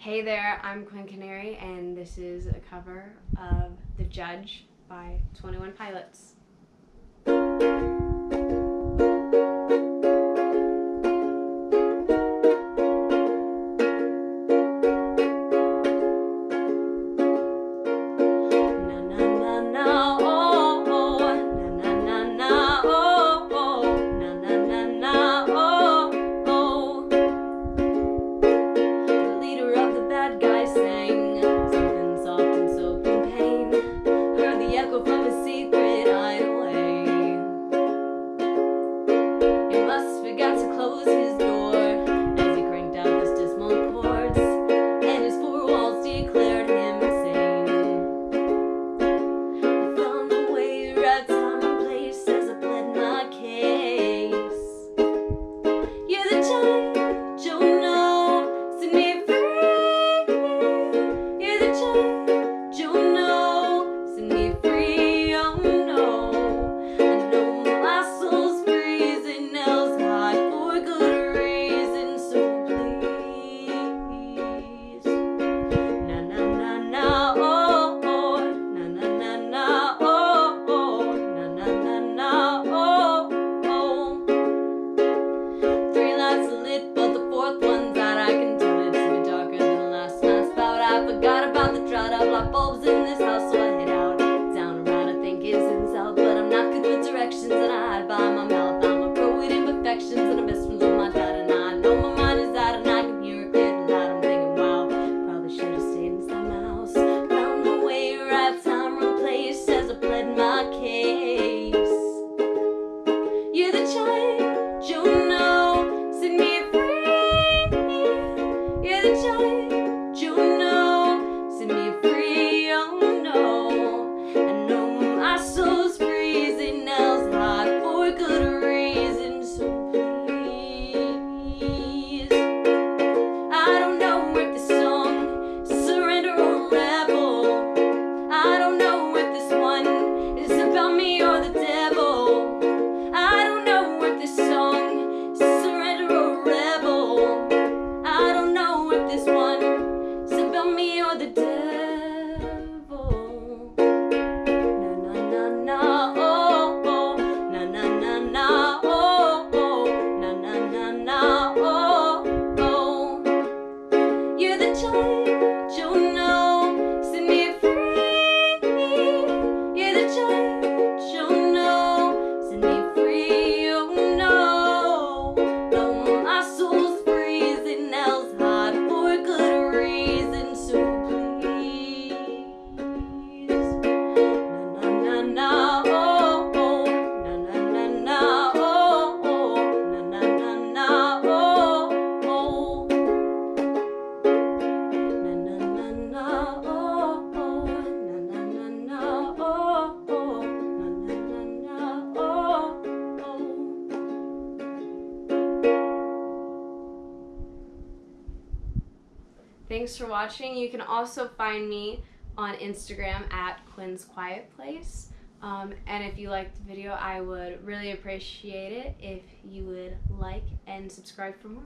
Hey there, I'm Quinn Canary, and this is a cover of The Judge by Twenty One Pilots. circle from a secret. Got up light bulbs in this house, so I head out. Down around. I think it's in south, but I'm not good with directions, and I hide by my mouth. I'm a pro with imperfections, and I'm best friends with my dad, and I know my mind is out, and I can hear it clear and loud. I'm thinking, wow, probably should have stayed inside my house. Found my way, right time, wrong place, as I pled my case. You're the child. Thanks for watching. You can also find me on Instagram at Quinn's Quiet Place. Um, and if you liked the video, I would really appreciate it if you would like and subscribe for more.